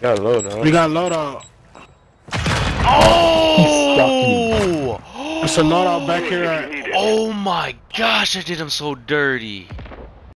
Got low now. We got loadout. Oh! It's a loadout back here. Oh my gosh, I did him so dirty.